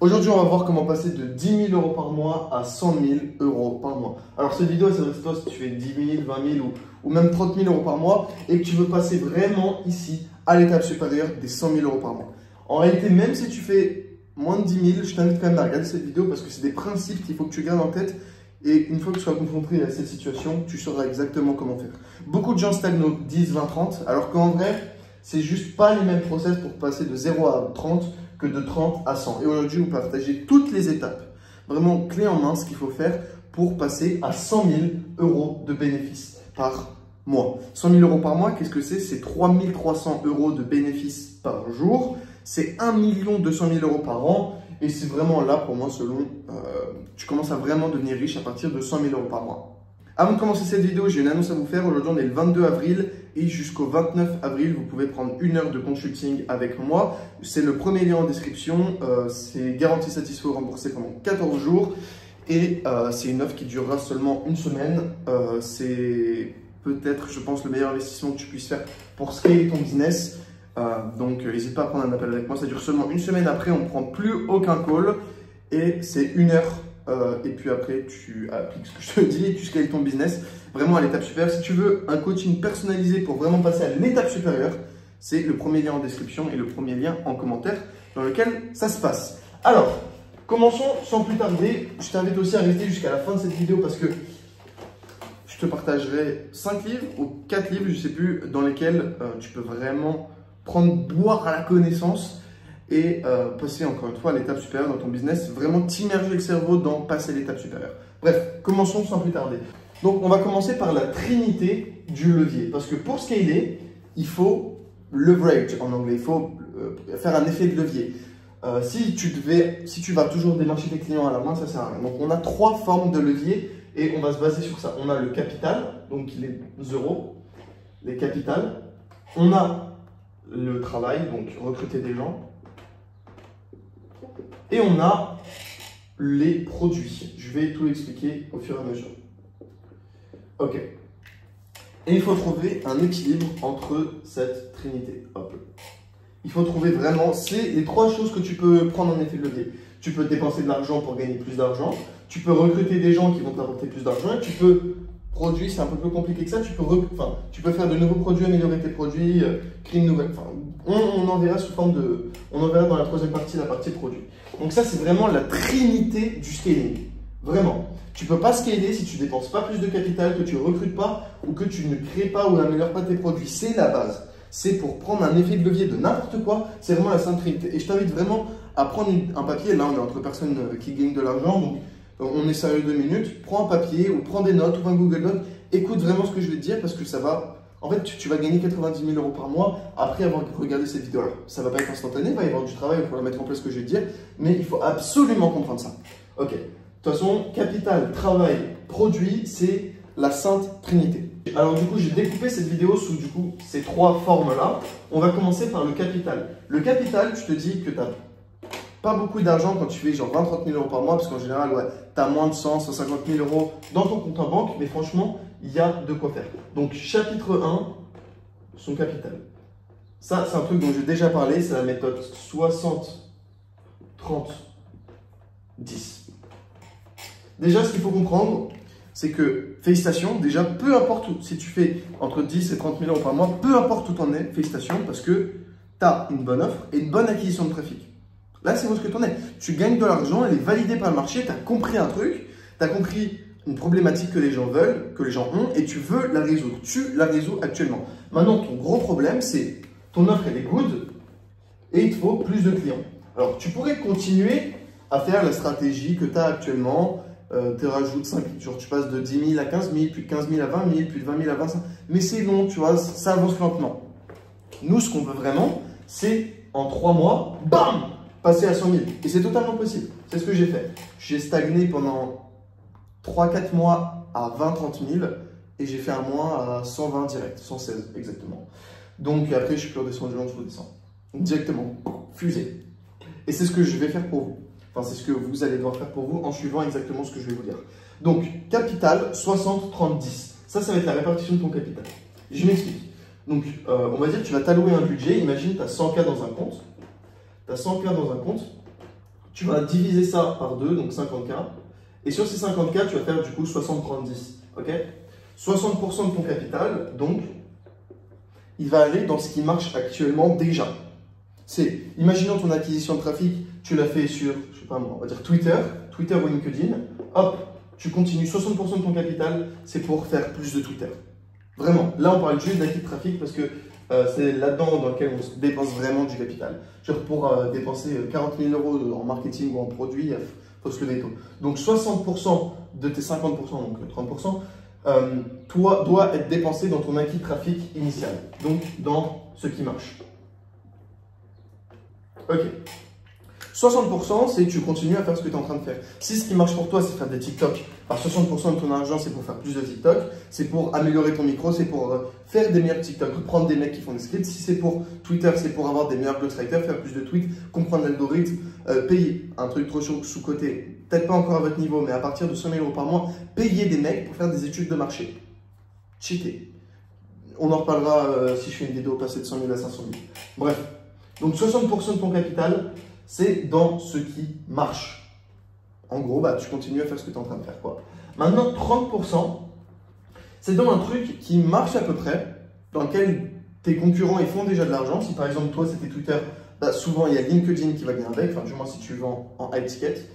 Aujourd'hui, on va voir comment passer de 10 000 euros par mois à 100 000 euros par mois. Alors, cette vidéo, c'est toi si tu fais 10 000, 20 000 ou, même 30 000 euros par mois et que tu veux passer vraiment ici à l'étape supérieure des 100 000 euros par mois. En réalité, même si tu fais moins de 10 000, je t'invite quand même à regarder cette vidéo parce que c'est des principes qu'il faut que tu gardes en tête et une fois que tu seras confronté à cette situation, tu sauras exactement comment faire. Beaucoup de gens stagnent au 10, 20, 30, alors qu'en vrai, c'est juste pas les mêmes process pour passer de 0 à 30 que de 30 à 100. Et aujourd'hui, vous partager toutes les étapes, vraiment clé en main, ce qu'il faut faire pour passer à 100 000 euros de bénéfices par mois. 100 000 euros par mois, qu'est-ce que c'est? C'est 3 300 euros de bénéfices par jour. C'est 1 200 000 euros par an. Et c'est vraiment là, pour moi, selon, euh, tu commences à vraiment devenir riche à partir de 100 000 euros par mois. Avant de commencer cette vidéo, j'ai une annonce à vous faire. Aujourd'hui, on est le 22 avril et jusqu'au 29 avril, vous pouvez prendre une heure de consulting avec moi. C'est le premier lien en description. Euh, c'est garanti satisfait ou remboursé pendant 14 jours. Et euh, c'est une offre qui durera seulement une semaine. Euh, c'est peut-être, je pense, le meilleur investissement que tu puisses faire pour scaler ton business. Donc, n'hésite pas à prendre un appel avec moi. Ça dure seulement une semaine. Après, on ne prend plus aucun call. Et c'est une heure euh, et puis après, tu appliques ce que je te dis tu scales ton business vraiment à l'étape supérieure. Si tu veux un coaching personnalisé pour vraiment passer à l'étape supérieure, c'est le premier lien en description et le premier lien en commentaire dans lequel ça se passe. Alors, commençons sans plus tarder. Je t'invite aussi à rester jusqu'à la fin de cette vidéo parce que je te partagerai 5 livres ou 4 livres, je ne sais plus, dans lesquels euh, tu peux vraiment prendre, boire à la connaissance et euh, passer encore une fois à l'étape supérieure dans ton business, vraiment t'immerger le cerveau dans passer l'étape supérieure. Bref, commençons sans plus tarder. Donc on va commencer par la trinité du levier, parce que pour scaler, il faut leverage en anglais, il faut euh, faire un effet de levier. Euh, si, tu devais, si tu vas toujours démarcher tes clients à la main, ça sert à rien. Donc on a trois formes de levier et on va se baser sur ça. On a le capital, donc les euros, les capitales. On a le travail, donc recruter des gens. Et on a les produits. Je vais tout expliquer au fur et à mesure. Ok. Et il faut trouver un équilibre entre cette trinité. Hop. Il faut trouver vraiment, c'est les trois choses que tu peux prendre en effet de levier. Tu peux dépenser de l'argent pour gagner plus d'argent. Tu peux recruter des gens qui vont t'apporter plus d'argent. Tu peux produire, c'est un peu plus compliqué que ça. Tu peux, faire de nouveaux produits, améliorer tes produits, euh, créer une nouvelle. On, on en verra sous forme de, on en verra dans la troisième partie, la partie produit. Donc ça, c'est vraiment la trinité du scaling. Vraiment. Tu peux pas scaler si tu dépenses pas plus de capital, que tu recrutes pas ou que tu ne crées pas ou n'améliores pas tes produits. C'est la base. C'est pour prendre un effet de levier de n'importe quoi. C'est vraiment la sainte trinité. Et je t'invite vraiment à prendre un papier. Là, on est entre personnes euh, qui gagnent de l'argent. Donc, euh, on est sérieux deux minutes. Prends un papier ou prends des notes ou un Google Doc. Écoute vraiment ce que je vais te dire parce que ça va en fait, tu, vas gagner 90 000 euros par mois après avoir regardé cette vidéo-là. Ça va pas être instantané, il va y avoir du travail pour la mettre en place, ce que je vais te dire, mais il faut absolument comprendre ça. Ok. De toute façon, capital, travail, produit, c'est la sainte trinité. Alors du coup, j'ai découpé cette vidéo sous du coup ces trois formes-là. On va commencer par le capital. Le capital, tu te dis que tu n'as pas beaucoup d'argent quand tu fais genre 20-30 000 euros par mois, parce qu'en général, tu as moins de 100, 150 000 euros dans ton compte en banque, mais franchement, il y a de quoi faire. Donc, chapitre 1, son capital. Ça, c'est un truc dont j'ai déjà parlé, c'est la méthode 60, 30, 10. Déjà, ce qu'il faut comprendre, c'est que, félicitations, déjà, peu importe où, si tu fais entre 10 et 30 000 euros par mois, peu importe où tu en es, félicitations, parce que tu as une bonne offre et une bonne acquisition de trafic. Là, c'est où ce que tu en es. Tu gagnes de l'argent, elle est validée par le marché, tu as compris un truc, tu as compris une problématique que les gens veulent, que les gens ont, et tu veux la résoudre. Tu la résous actuellement. Maintenant, ton gros problème, c'est ton offre, elle est good, et il te faut plus de clients. Alors, tu pourrais continuer à faire la stratégie que tu as actuellement, euh, tu rajoutes 5, genre tu passes de 10 000 à 15 000, puis de 15 000 à 20 000, puis de 20 000 à 25 mais c'est long, tu vois, ça avance lentement. Nous, ce qu'on veut vraiment, c'est en 3 mois, bam, passer à 100 000. Et c'est totalement possible. C'est ce que j'ai fait. J'ai stagné pendant 3-4 mois à 20-30 000 et j'ai fait un mois à 120 direct, 116 exactement. Donc après, je suis plus redescendu en dessous descends. Directement, fusée. Et c'est ce que je vais faire pour vous. Enfin, c'est ce que vous allez devoir faire pour vous en suivant exactement ce que je vais vous dire. Donc, capital 60-30-10. Ça, ça va être la répartition de ton capital. Je m'explique. Donc, euh, on va dire que tu vas t'allouer un budget. Imagine, tu as 100K dans un compte. Tu as 100K dans un compte Tu vas diviser ça par 2, donc 50K. Et sur ces 50K, tu vas faire du coup 60-30-10. Ok? 60% de ton capital, donc, il va aller dans ce qui marche actuellement déjà. C'est, imaginons ton acquisition de trafic, tu l'as fait sur, je sais pas moi, on va dire Twitter, Twitter ou LinkedIn, hop, tu continues 60% de ton capital, c'est pour faire plus de Twitter. Vraiment, là on parle juste d'acquis de trafic parce que euh, c'est là-dedans dans lequel on dépense vraiment du capital. Genre pour euh, dépenser 40 000 euros en marketing ou en produit, lever tôt. Donc 60% de tes 50%, donc 30%, euh, toi, doit être dépensé dans ton acquis trafic initial. Donc dans ce qui marche. Ok. 60%, c'est tu continues à faire ce que tu es en train de faire. Si ce qui marche pour toi, c'est faire des TikTok, par 60% de ton argent, c'est pour faire plus de TikTok, c'est pour améliorer ton micro, c'est pour euh, faire des meilleurs TikTok, prendre des mecs qui font des scripts. Si c'est pour Twitter, c'est pour avoir des meilleurs ghostwriters, faire plus de tweets, comprendre l'algorithme, euh, payer un truc trop sous-côté, peut-être pas encore à votre niveau, mais à partir de 100 000 euros par mois, payer des mecs pour faire des études de marché. Cheater. On en reparlera euh, si je fais une vidéo passer de 100 000 à 500 000. Bref. Donc 60% de ton capital, c'est dans ce qui marche. En gros, bah, tu continues à faire ce que tu es en train de faire. Quoi. Maintenant, 30%, c'est dans un truc qui marche à peu près, dans lequel tes concurrents ils font déjà de l'argent. Si par exemple, toi, c'était Twitter, bah, souvent il y a LinkedIn qui va bien avec, enfin, du moins si tu vends en high ticket.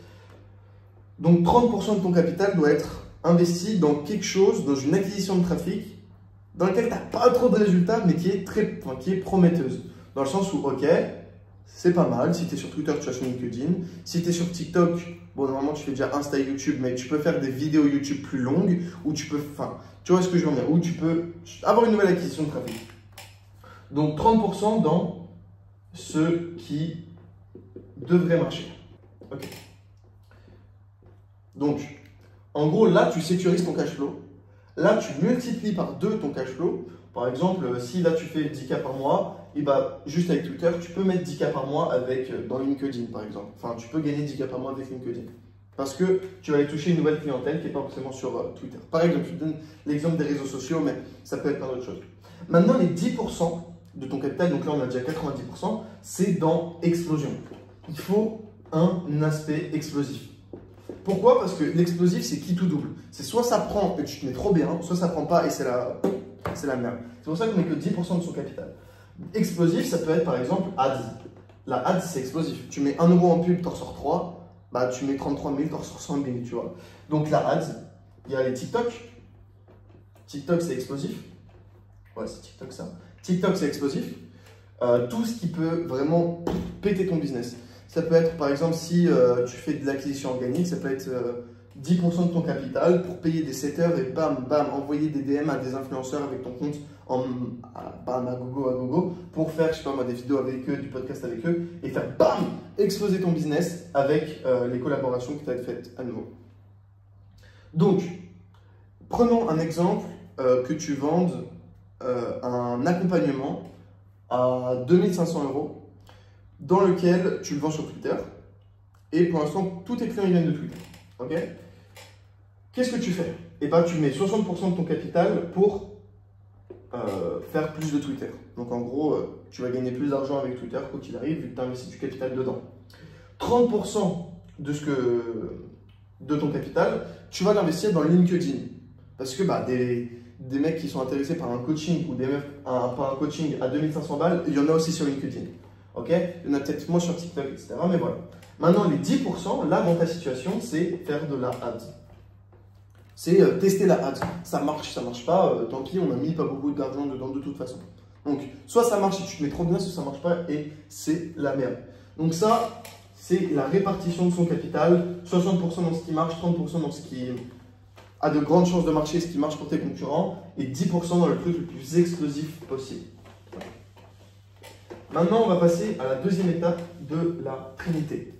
Donc, 30% de ton capital doit être investi dans quelque chose, dans une acquisition de trafic, dans lequel tu n'as pas trop de résultats, mais qui est, très, qui est prometteuse. Dans le sens où, ok, c'est pas mal. Si tu es sur Twitter, tu as sur LinkedIn. Si tu es sur TikTok, bon, normalement, tu fais déjà Insta YouTube, mais tu peux faire des vidéos YouTube plus longues, ou tu peux, enfin, tu vois ce que je veux dire, ou tu peux avoir une nouvelle acquisition de trafic. Donc, 30% dans ce qui devrait marcher. Ok. Donc, en gros, là, tu sécurises ton cash flow. Là, tu multiplies par deux ton cash flow. Par exemple, si là, tu fais 10K par mois, et bah, juste avec Twitter, tu peux mettre 10K par mois avec, euh, dans LinkedIn, par exemple. Enfin, tu peux gagner 10K par mois avec LinkedIn. Parce que tu vas aller toucher une nouvelle clientèle qui n'est pas forcément sur euh, Twitter. Par exemple, je te donne l'exemple des réseaux sociaux, mais ça peut être plein d'autres choses. Maintenant, les 10% de ton capital, donc là on a déjà 90%, c'est dans explosion. Il faut un aspect explosif. Pourquoi? Parce que l'explosif, c'est qui tout double. C'est soit ça prend et tu te mets trop bien, soit ça prend pas et c'est la, c'est la merde. C'est pour ça qu'on met que 10% de son capital. Explosif, ça peut être par exemple ads. La ads, c'est explosif. Tu mets 1 euro en pub, tu ressors 3, bah, tu mets 33 000, tu ressors 100 000, tu vois. Donc la ads, il y a les TikTok. TikTok, c'est explosif. Ouais, c'est TikTok ça. TikTok, c'est explosif. Euh, tout ce qui peut vraiment péter ton business. Ça peut être, par exemple, si euh, tu fais de l'acquisition organique, ça peut être 10% euh, de ton capital pour payer des setters et bam, bam, envoyer des DM à des influenceurs avec ton compte en, bam, à gogo, à gogo, pour faire, je sais pas moi, des vidéos avec eux, du podcast avec eux, et faire bam, exploser ton business avec euh, les collaborations que tu as faites à nouveau. Donc, prenons un exemple euh, que tu vendes euh, un accompagnement à 2500 euros dans lequel tu le vends sur Twitter et pour l'instant tous tes clients viennent de Twitter. Ok? Qu'est-ce que tu fais? Eh bien tu mets 60% de ton capital pour euh, faire plus de Twitter. Donc en gros, euh, tu vas gagner plus d'argent avec Twitter quoi qu'il arrive, vu que tu investis du capital dedans. 30% de, ce de ton capital, tu vas l'investir dans LinkedIn. Parce que bah, des, des mecs qui sont intéressés par un coaching ou des mecs un, par un coaching à 2500 balles, il y en a aussi sur LinkedIn. Il y en a peut-être moins sur TikTok, etc. Mais voilà. Maintenant, les 10%, là, dans ta situation, c'est faire de la ad c'est euh, tester la ad. Ça marche, ça marche pas, euh, tant pis, on a mis pas beaucoup d'argent dedans de toute façon. Donc, soit ça marche et tu te mets trop bien, soit ça marche pas et c'est la merde. Donc ça, c'est la répartition de son capital, 60% dans ce qui marche, 30% dans ce qui a de grandes chances de marcher, ce qui marche pour tes concurrents, et 10% dans le truc le plus explosif possible. Maintenant, on va passer à la deuxième étape de la trinité.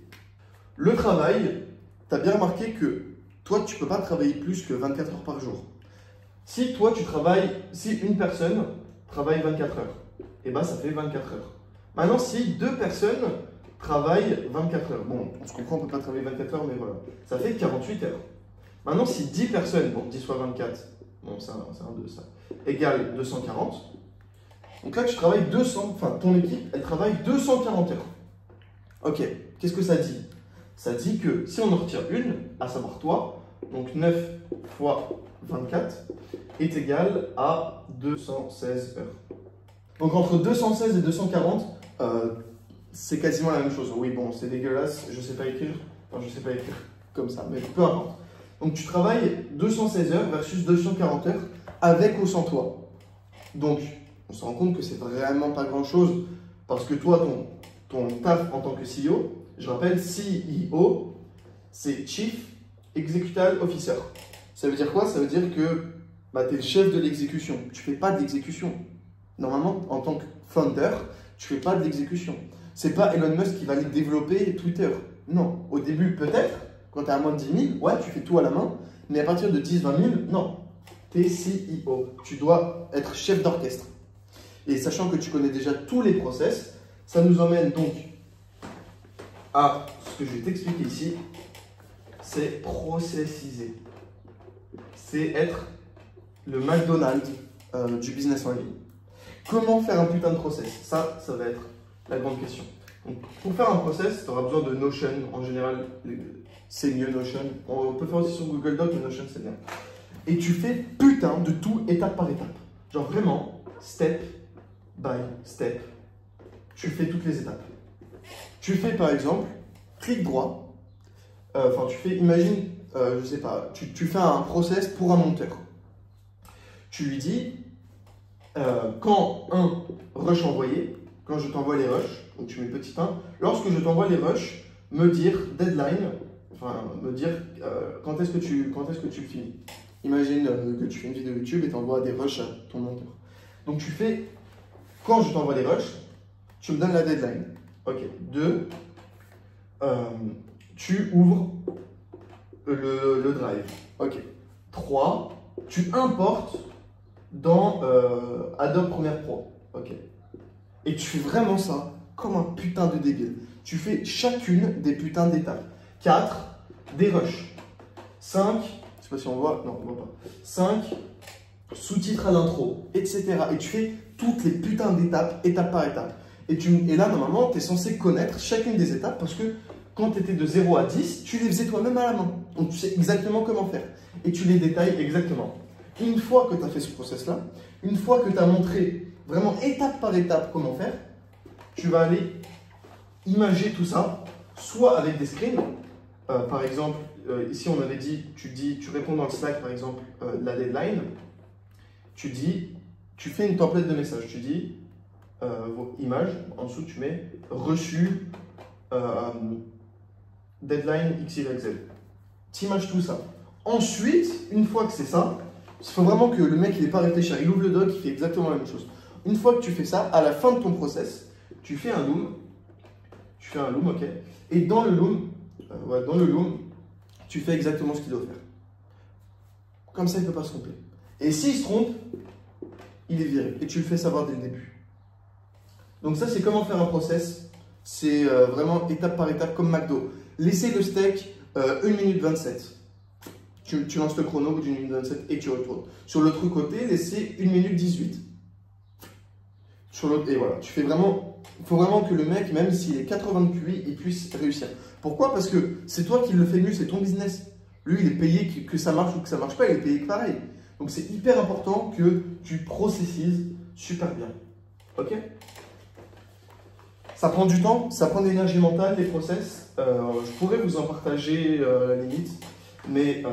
Le travail, tu as bien remarqué que toi, tu ne peux pas travailler plus que 24 heures par jour. Si toi, tu travailles, si une personne travaille 24 heures, et eh ben ça fait 24 heures. Maintenant, si deux personnes travaillent 24 heures, bon, on se comprend, on ne peut pas travailler 24 heures, mais voilà, ça fait 48 heures. Maintenant, si 10 personnes, bon, 10 fois 24, bon, c'est un, un 2, ça, égale 240, donc là, tu travailles 200, enfin, ton équipe, elle travaille 240 heures. Ok, qu'est-ce que ça dit? Ça dit que si on en retire une, à savoir toi, donc 9 fois 24 est égal à 216 heures. Donc entre 216 et 240, euh, c'est quasiment la même chose. Oui, bon, c'est dégueulasse, je sais pas écrire. Enfin, je sais pas écrire comme ça, mais peu importe. Donc tu travailles 216 heures versus 240 heures avec ou sans toi. Donc, on se rend compte que c'est vraiment pas grand chose parce que toi, ton, ton taf en tant que CEO, je rappelle, CEO, c'est Chief Executive Officer. Ça veut dire quoi? Ça veut dire que bah, tu es le chef de l'exécution. Tu fais pas d'exécution. Normalement, en tant que founder, tu fais pas d'exécution. C'est pas Elon Musk qui va aller développer Twitter. Non. Au début, peut-être, quand tu es à moins de 10 000, ouais, tu fais tout à la main. Mais à partir de 10 20 000, non. Tu es CEO. Tu dois être chef d'orchestre. Et sachant que tu connais déjà tous les process, ça nous emmène donc à ce que je vais t'expliquer ici. C'est processiser. C'est être le McDonald's euh, du business en ligne. Comment faire un putain de process? Ça, ça va être la grande question. Donc, pour faire un process, tu auras besoin de Notion. En général, c'est mieux Notion. On peut faire aussi sur Google Docs, mais Notion, c'est bien. Et tu fais putain de tout étape par étape. Genre vraiment, step by step. Tu fais toutes les étapes. Tu fais par exemple, clic droit. Euh, enfin, tu fais, imagine, euh, je sais pas, tu, fais un process pour un monteur. Tu lui dis, euh, quand un rush envoyé, quand je t'envoie les rushs, donc tu mets petit 1, lorsque je t'envoie les rushs, me dire deadline, enfin me dire quand est-ce que tu quand est-ce que tu finis. Imagine que tu fais une vidéo YouTube et t'envoies des rushs à ton monteur. Donc tu fais quand je t'envoie les rushs, tu me donnes la deadline. Ok. Deux, tu ouvres le, le drive. Ok. Trois, tu importes dans euh, Adobe Premiere Pro. Ok. Et tu fais vraiment ça comme un putain de débile. Tu fais chacune des putains d'étapes. 4, des rushs. 5, je sais pas si on voit, non, on voit pas. 5, sous-titres à l'intro, etc. Et tu fais toutes les putains d'étapes, étape par étape. Et, tu, et là, normalement, tu es censé connaître chacune des étapes parce que quand tu étais de 0 à 10, tu les faisais toi-même à la main. Donc tu sais exactement comment faire. Et tu les détailles exactement. Une fois que tu as fait ce process-là, une fois que tu as montré vraiment étape par étape comment faire, tu vas aller imager tout ça, soit avec des screens, euh, par exemple, euh, ici on avait dit, tu dis, tu réponds dans le Slack par exemple euh, la deadline, tu dis, tu fais une template de message, tu dis, image, en dessous tu mets reçu deadline XYZ. Tu images tout ça. Ensuite, une fois que c'est ça, il faut vraiment que le mec n'ait pas réfléchir. Il ouvre le doc, il fait exactement la même chose. Une fois que tu fais ça, à la fin de ton process, tu fais un loom. Tu fais un loom, ok. Et dans le loom, euh, dans le loom, tu fais exactement ce qu'il doit faire. Comme ça, il ne peut pas se tromper. Et s'il se trompe, il est viré. Et tu le fais savoir dès le début. Donc ça, c'est comment faire un process. C'est euh, vraiment étape par étape, comme McDo. Laissez le steak 1 euh, minute 27 tu, lances le chrono au d'une minute 27 et tu retournes. Sur l'autre côté, laissez 1 minute 18. Sur l'autre, et voilà, tu fais vraiment. Il faut vraiment que le mec, même s'il est 80 QI, il puisse réussir. Pourquoi? Parce que c'est toi qui le fais mieux, c'est ton business. Lui, il est payé que, ça marche ou que ça marche pas, il est payé que pareil. Donc c'est hyper important que tu processises super bien. Ok? Ça prend du temps, ça prend de l'énergie mentale, les process. Euh, je pourrais vous en partager euh, la limite. Mais euh,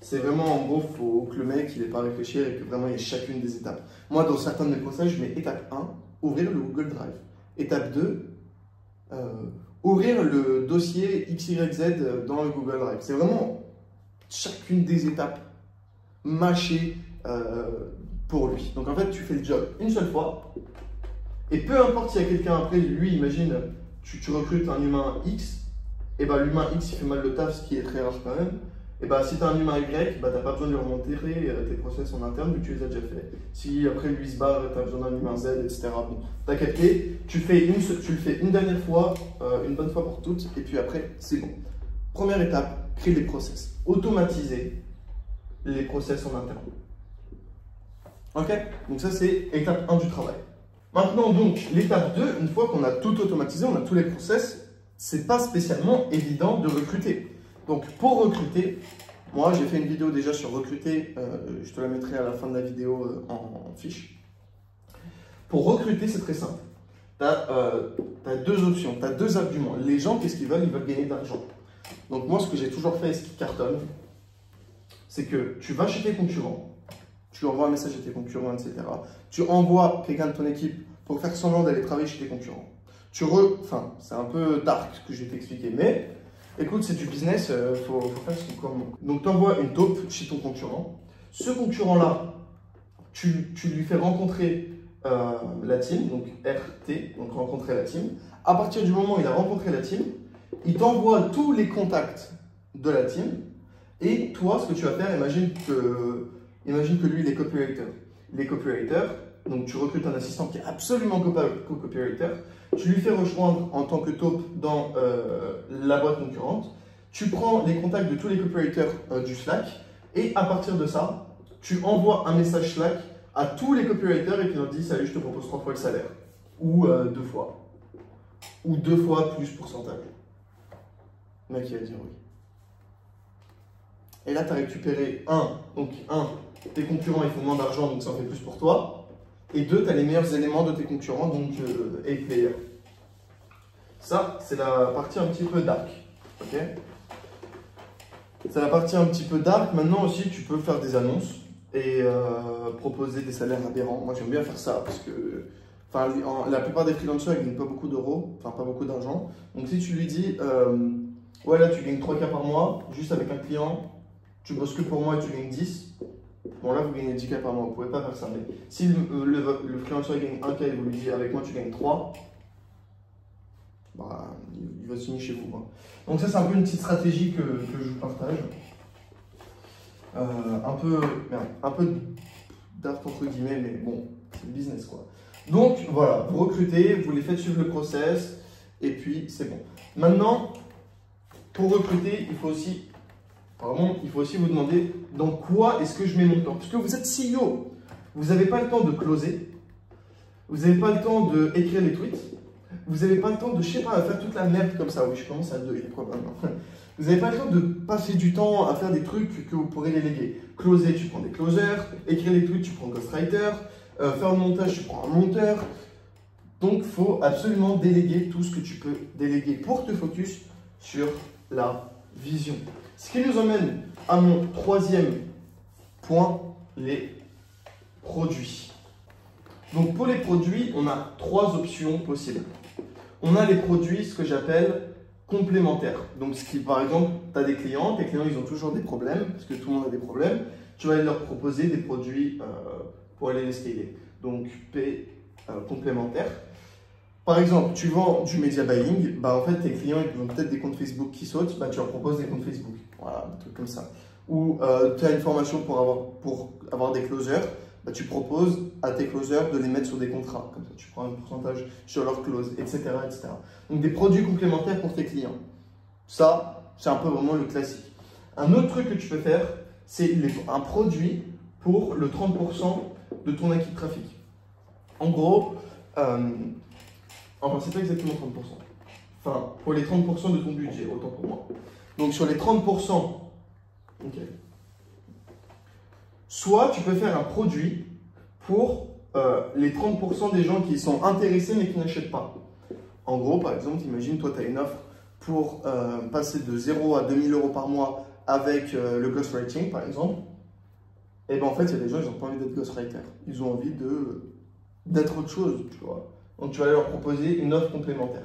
c'est vraiment en gros, faut que le mec il n'ait pas à réfléchir et que vraiment il y ait chacune des étapes. Moi, dans certains de mes process, je mets étape 1, ouvrir le Google Drive. Étape 2, euh, ouvrir le dossier XYZ dans le Google Drive. C'est vraiment chacune des étapes mâchées pour lui. Donc en fait, tu fais le job une seule fois. Et peu importe s'il y a quelqu'un après, lui, imagine, tu, tu recrutes un humain X, et bah l'humain X il fait mal le taf, ce qui est très rare quand même, et bah si tu as un humain Y, bah t'as pas besoin de lui remonter euh, tes process en interne vu que tu les as déjà fait. Si après lui se barre, tu as besoin d'un humain Z, etc. Bon, t'as capté, tu, une, tu le fais une dernière fois, euh, une bonne fois pour toutes, et puis après c'est bon. Première étape, créer les process. Automatiser les process en interne. Ok? Donc ça c'est étape 1 du travail. Maintenant donc, l'étape 2, une fois qu'on a tout automatisé, on a tous les process, c'est pas spécialement évident de recruter. Donc pour recruter, moi j'ai fait une vidéo déjà sur recruter, euh, je te la mettrai à la fin de la vidéo euh, en, fiche. Pour recruter, c'est très simple. Tu as, euh, deux options, tu as deux arguments. Les gens, qu'est-ce qu'ils veulent? Ils veulent gagner de l'argent. Donc moi, ce que j'ai toujours fait et ce qui cartonne, c'est que tu vas chez tes concurrents, tu envoies un message à tes concurrents, etc. Tu envoies quelqu'un de ton équipe pour faire semblant d'aller travailler chez tes concurrents. Tu re... Enfin, c'est un peu dark ce que je vais t'expliquer, mais écoute, c'est du business, il euh, faut, faire ce qu'on Donc tu envoies une taupe chez ton concurrent. Ce concurrent-là, tu, lui fais rencontrer euh, la team, donc RT, donc rencontrer la team. À partir du moment où il a rencontré la team, il t'envoie tous les contacts de la team et toi, ce que tu vas faire, imagine que, imagine que lui, il est copywriter. Il est copywriter, donc tu recrutes un assistant qui est absolument copywriter. Tu lui fais rejoindre en tant que taupe dans euh, la boîte concurrente. Tu prends les contacts de tous les copywriters euh, du Slack et à partir de ça, tu envoies un message Slack à tous les copywriters et tu leur dis Salut, je te propose trois fois le salaire. Ou euh, deux fois. Ou deux fois plus pourcentage. Le mec, va dire oui. Et là, tu as récupéré un, donc un, tes concurrents ils font moins d'argent donc ça en fait plus pour toi. Et deux, tu as les meilleurs éléments de tes concurrents donc euh, A-player. Ça, c'est la partie un petit peu dark. C'est la partie un petit peu dark. Maintenant aussi, tu peux faire des annonces et euh, proposer des salaires aberrants. Moi, j'aime bien faire ça parce que la plupart des freelancers ils gagnent pas beaucoup d'euros, enfin pas beaucoup d'argent. Donc si tu lui dis, euh, ouais là tu gagnes 3K par mois, juste avec un client, tu bosses que pour moi et tu gagnes 10, bon là vous gagnez 10K par mois, vous pouvez pas faire ça. Mais si le, le, freelancer gagne 1K et vous lui dites avec moi tu gagnes 3, bah, il, va signer chez vous. Donc ça c'est un peu une petite stratégie que, je vous partage. Euh, un peu, un peu entre guillemets, mais bon, c'est le business quoi. Donc voilà, vous recrutez, vous les faites suivre le process, et puis c'est bon. Maintenant, pour recruter, il faut aussi il faut aussi vous demander dans quoi est-ce que je mets mon temps. Parce que vous êtes CEO, vous n'avez pas le temps de closer, vous n'avez pas le temps d'écrire les tweets, vous n'avez pas le temps de, je sais pas, faire toute la merde comme ça. Oui, je commence à deux, probablement. Vous n'avez pas le temps de passer du temps à faire des trucs que vous pourrez déléguer. Closer, tu prends des closers. Écrire les tweets, tu prends un ghostwriter. Euh, faire le montage, tu prends un monteur. Donc, il faut absolument déléguer tout ce que tu peux déléguer pour te focus sur la vision. Ce qui nous emmène à mon troisième point, les produits. Donc pour les produits, on a trois options possibles. On a les produits, ce que j'appelle complémentaires. Donc par exemple, tu as des clients, tes clients ils ont toujours des problèmes, parce que tout le monde a des problèmes, tu vas leur proposer des produits euh, pour aller les scaler. Donc P euh, complémentaire. Par exemple, tu vends du media buying, bah en fait tes clients ils ont peut-être des comptes Facebook qui sautent, bah tu leur proposes des comptes Facebook. Voilà, des trucs comme ça. Ou euh, tu as une formation pour avoir, pour avoir des closers, bah, tu proposes à tes closers de les mettre sur des contrats. Comme ça, tu prends un pourcentage sur leur etc., etc. Donc des produits complémentaires pour tes clients. Ça, c'est un peu vraiment le classique. Un autre truc que tu peux faire, c'est un produit pour le 30% de ton acquis de trafic. En gros, euh, enfin, c'est pas exactement 30%. Enfin, pour les 30% de ton budget, autant pour moi. Donc sur les 30%, soit tu peux faire un produit pour euh, les 30% des gens qui sont intéressés mais qui n'achètent pas. En gros, par exemple, imagine, toi, tu as une offre pour euh, passer de 0 à 2000 euros par mois avec euh, le ghostwriting, par exemple. Et bien en fait, il y a des gens, ils n'ont pas envie d'être ghostwriter. Ils ont envie d'être autre chose, tu vois. Donc tu vas leur proposer une offre complémentaire.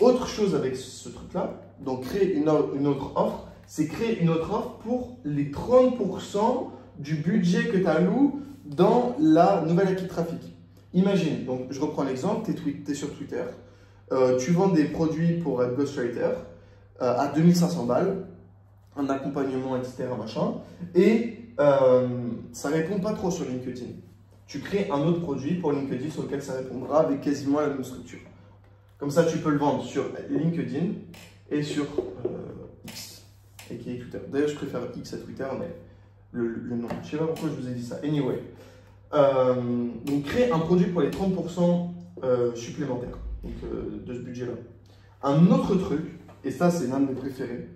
Autre chose avec ce truc-là, donc créer une, autre offre, c'est créer une autre offre pour les 30% du budget que tu alloues dans la nouvelle acquis de trafic. Imagine, donc je reprends l'exemple, tu es, sur Twitter, euh, tu vends des produits pour être ghostwriter euh, à 2500 balles, un accompagnement, etc. Machin, et euh, ça ne répond pas trop sur LinkedIn. Tu crées un autre produit pour LinkedIn sur lequel ça répondra avec quasiment la même structure. Comme ça, tu peux le vendre sur LinkedIn et sur euh, X, et qui est Twitter. D'ailleurs, je préfère X à Twitter, mais le, nom. Je ne sais pas pourquoi je vous ai dit ça. Anyway. Euh, donc, créer un produit pour les 30% euh, supplémentaires de ce budget-là. Un autre truc, et ça c'est l'un de mes préférés,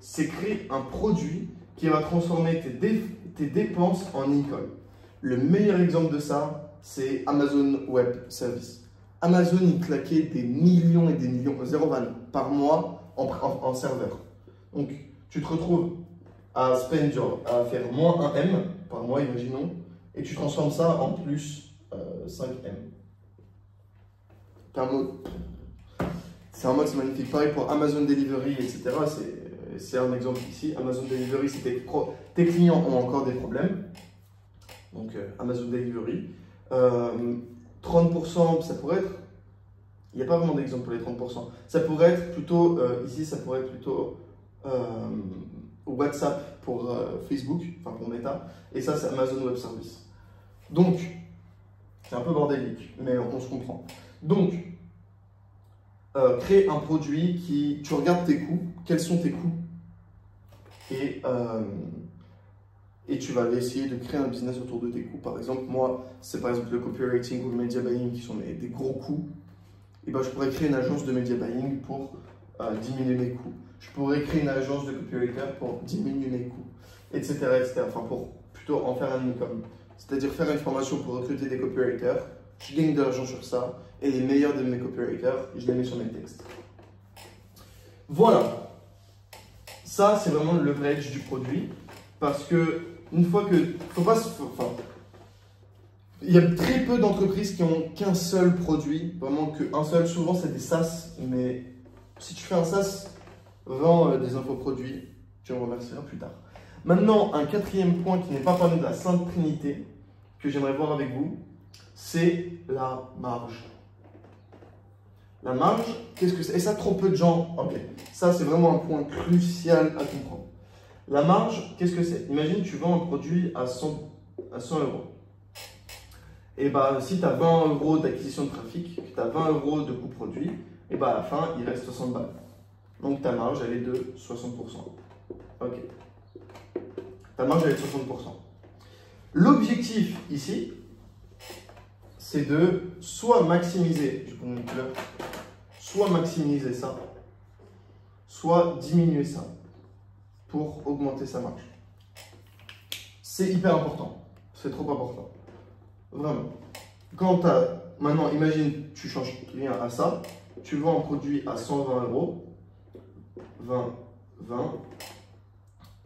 c'est créer un produit qui va transformer tes, dépenses en income. Le meilleur exemple de ça, c'est Amazon Web Service. Amazon, il claquait des millions et des millions, 0,20 par mois en, serveur. Donc, tu te retrouves à spend à faire moins 1 M par mois, imaginons, et tu transformes ça en plus 5 euh, M. C'est un mode, magnifique. Pareil pour Amazon Delivery, etc. C'est un exemple ici. Amazon Delivery, c'est tes, tes, clients ont encore des problèmes. Donc, euh, Amazon Delivery. 30%, euh, ça pourrait être. Il n'y a pas vraiment d'exemple pour les 30%. Ça pourrait être plutôt, euh, ici, ça pourrait être plutôt euh, WhatsApp pour Facebook, enfin pour Meta, et ça, c'est Amazon Web Service. Donc, c'est un peu bordélique, mais on, se comprend. Donc, créer un produit qui. Tu regardes tes coûts, quels sont tes coûts, et et tu vas essayer de créer un business autour de tes coûts. Par exemple, moi, c'est par exemple le copywriting ou le media buying qui sont des gros coûts. Et ben, je pourrais créer une agence de media buying pour euh, diminuer mes coûts. Je pourrais créer une agence de copywriter pour diminuer mes coûts, etc., etc. Enfin, pour plutôt en faire un income. C'est-à-dire faire une formation pour recruter des copywriters. Je gagne de l'argent sur ça. Et les meilleurs de mes copywriters, je les mets sur mes textes. Voilà. Ça, c'est vraiment le leverage du produit. Parce que une fois que. Il y a très peu d'entreprises qui ont qu'un seul produit, vraiment qu'un seul. Souvent, c'est des SaaS, mais si tu fais un SaaS, vends euh, des infoproduits, tu en remercieras plus tard. Maintenant, un quatrième point qui n'est pas parmi de la Sainte Trinité, que j'aimerais voir avec vous, c'est la marge. La marge, qu'est-ce que c'est? Et ça, trop peu de gens. Ok, ça, c'est vraiment un point crucial à comprendre. La marge, qu'est-ce que c'est? Imagine, tu vends un produit à 100, à 100 euros. Et bah, si tu as 20 euros d'acquisition de trafic, que tu as 20 euros de coût produit, et bah à la fin, il reste 60 balles. Donc ta marge, elle est de 60%. Ok. Ta marge, elle est de 60%. L'objectif ici, c'est de soit maximiser, je une soit maximiser ça, soit diminuer ça pour augmenter sa marge. C'est hyper important. C'est trop important. Vraiment. Quand tu as. Maintenant, imagine, tu changes rien à ça. Tu vends un produit à 120 euros. 20, 20.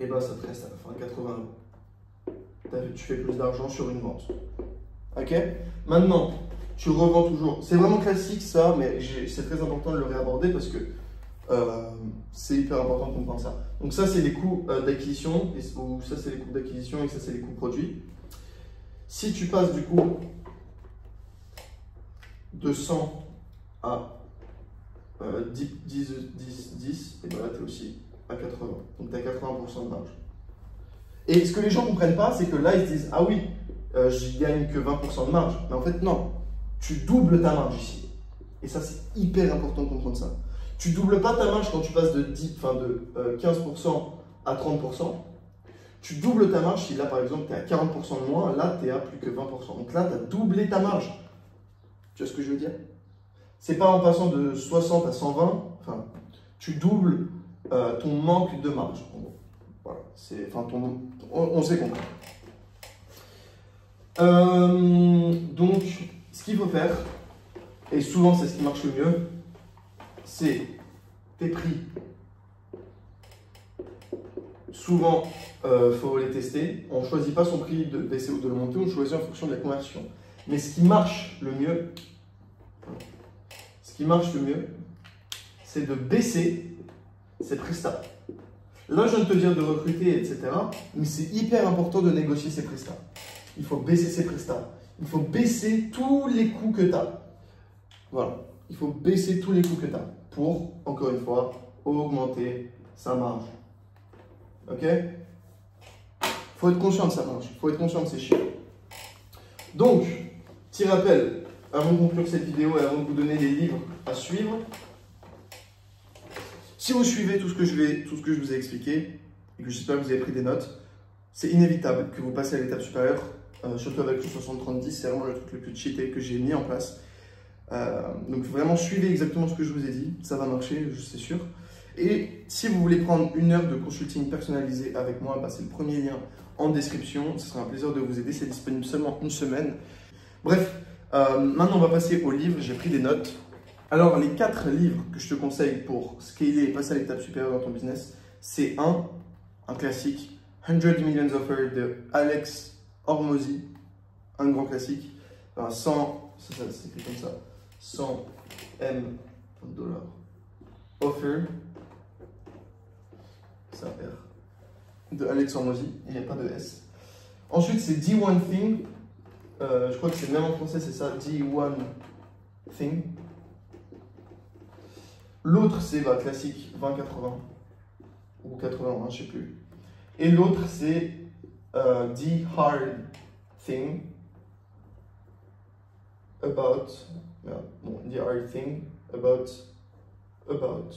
Et bien, ça te reste à la fin 80 euros. tu fais plus d'argent sur une vente. Ok? Maintenant, tu revends toujours. C'est vraiment classique ça, mais c'est très important de le réaborder parce que euh, c'est hyper important de comprendre ça. Donc ça, c'est les coûts euh, d'acquisition, ou ça, c'est les coûts d'acquisition, et ça, c'est les coûts produits. Si tu passes du coup de 100 à 10, 10, 10, 10, et bien là, tu es aussi à 80. Donc tu as 80% de marge. Et ce que les gens ne comprennent pas, c'est que là, ils se disent, ah oui, euh, je gagne que 20% de marge. Mais en fait, non. Tu doubles ta marge ici. Et ça, c'est hyper important de comprendre ça. Tu doubles pas ta marge quand tu passes de, 10, enfin de 15% euh, à 30%. Tu doubles ta marge si là, par exemple, tu es à 40% de moins, là, tu es à plus que 20%. Donc là, tu as doublé ta marge. Tu vois ce que je veux dire? C'est pas en passant de 60 à 120, enfin, tu doubles euh, ton manque de marge. Voilà, c'est, enfin, ton, on, sait comprendre. Euh, donc, ce qu'il faut faire, et souvent c'est ce qui marche le mieux, c'est tes prix. Souvent, il euh, faut les tester. On ne choisit pas son prix de baisser ou de le monter, on choisit en fonction de la conversion. Mais ce qui marche le mieux, ce qui marche le mieux, c'est de baisser ses prestats. Là, je viens de te dire de recruter, etc. Mais c'est hyper important de négocier ses prestats. Il faut baisser ses prestats. Il faut baisser tous les coûts que tu as. Voilà. Il faut baisser tous les coûts que tu as pour, encore une fois, augmenter sa marge. Ok? Faut être conscient de sa marge, faut être conscient de ses chiffres. Donc, petit rappel, avant de conclure cette vidéo et avant de vous donner les livres à suivre, si vous suivez tout ce que je, vais, tout ce que je vous ai expliqué, et que j'espère que vous avez pris des notes, c'est inévitable que vous passiez à l'étape supérieure, euh, surtout avec le 60-30-10, c'est vraiment le truc le plus cheaté que j'ai mis en place. Euh, donc vraiment suivez exactement ce que je vous ai dit, ça va marcher, suis sûr. Et si vous voulez prendre une heure de consulting personnalisé avec moi, bah, c'est le premier lien en description. Ce sera un plaisir de vous aider. C'est disponible seulement une semaine. Bref, euh, maintenant on va passer aux livres. J'ai pris des notes. Alors, les quatre livres que je te conseille pour scaler et passer à l'étape supérieure dans ton business, c'est un, un classique, 100 Millions Offers de Alex Hormozy, un grand classique. Enfin, 100, ça, ça c'est comme ça, 100 M dollars offer, ça de Alex Hormozy, il n'y a pas de S. Ensuite, c'est D1 Thing, euh, je crois que c'est même en français, c'est ça, D1 Thing. L'autre, c'est bah, classique 20-80 ou 81, je sais plus. Et l'autre, c'est euh, The Hard Thing about, bon, The Hard Thing about, about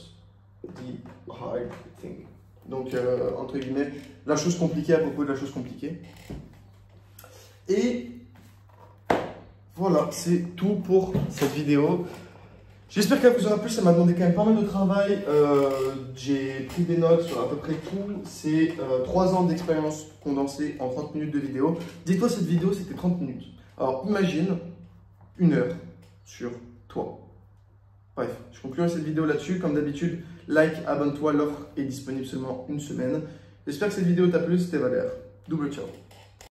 The Hard Thing. Donc, euh, entre guillemets, la chose compliquée à propos de la chose compliquée. Et voilà, c'est tout pour cette vidéo. J'espère qu'elle vous aura plu, ça m'a demandé quand même pas mal de travail. Euh, j'ai pris des notes sur à peu près tout. C'est euh, 3 ans d'expérience condensée en 30 minutes de vidéo. Dis-toi, cette vidéo, c'était 30 minutes. Alors imagine une heure sur toi. Bref, je conclurai cette vidéo là-dessus. Comme d'habitude, like, abonne-toi, l'offre est disponible seulement une semaine. J'espère que cette vidéo t'a plu, c'était Valère. Double ciao